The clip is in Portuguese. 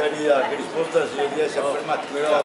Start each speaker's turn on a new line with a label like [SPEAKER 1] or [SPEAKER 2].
[SPEAKER 1] seria, che da si riesce a